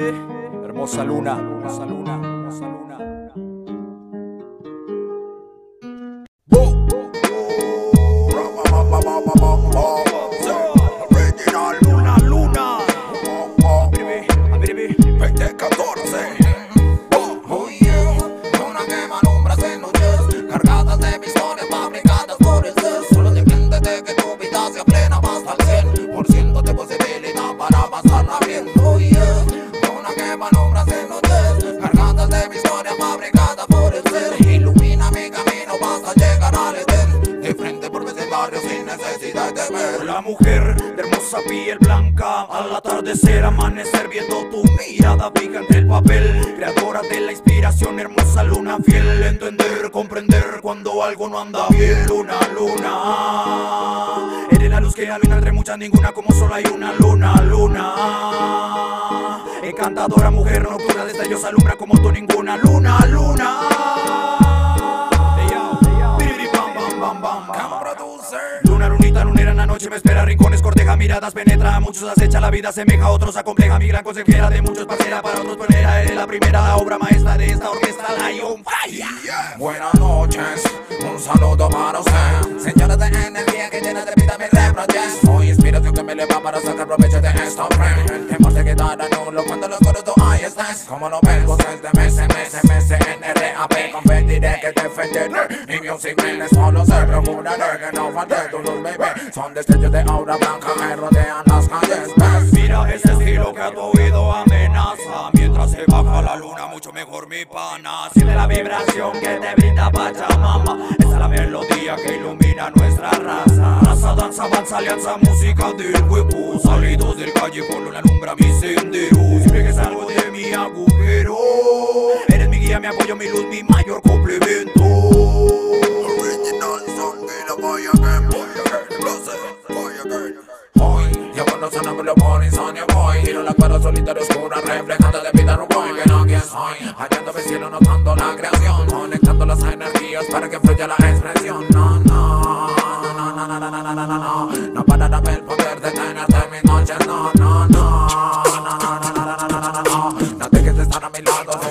Hermosa luna, hermosa luna, fabricadas por el ser. Ilumina mi camino, vas a llegar al Edén De frente por vecindario sin necesidad de ver. La mujer de hermosa piel blanca Al atardecer, amanecer viendo tu mirada fija entre el papel. Creadora de la inspiración, hermosa luna fiel. Entender, comprender cuando algo no anda bien. Luna, luna Eres la luz que alumina entre muchas, ninguna como solo hay una luna, luna Encantadora mujer nocturna, destellos alumbra como tú ninguna. Luna, luna. Luna, lunita, lunera en la noche me espera Rincones, corteja, miradas, penetra a Muchos acecha, la vida semeja, a otros acompleja Mi gran consejera de muchos parcera Para otros pionera, eres la primera La obra maestra de esta orquesta Lion Fire. Buenas noches, un saludo para usted. Señora de energía que llena de vida mi reproches Soy inspiración que me eleva para sacar provecho ahí estés Como lo ves, voces de MS, MS, MS, NRAP Competiré que defenderé Y music man es solo se procuraré que no falte tu luz baby Son destellos de aura blanca me rodean las calles ¿ves? Mira ese estilo que a tu oído amenaza. Mientras se baja la luna mucho mejor mi pana. Siente la vibración que te brinda Pachamama. Esa es la melodía que ilumina nuestra raza. Raza, danza, avanza, alianza, música del hueco Salidos del callejón, luna alumbra mi sendero que mi Eres mi guía, mi apoyo, mi luz, mi mayor complemento Original son de la boy again, boy again, lo sé, boy again. Hoy, ya cuando son ángulo por insomnio voy Giro la cara solitaria oscura, reflejando de vida rumbo Que no quién soy, hallando mi cielo, notando la creación Conectando las energías para que fluya la expresión No, no, no, no, no, no, no, no, no, no No para darme el poder están a mi lado.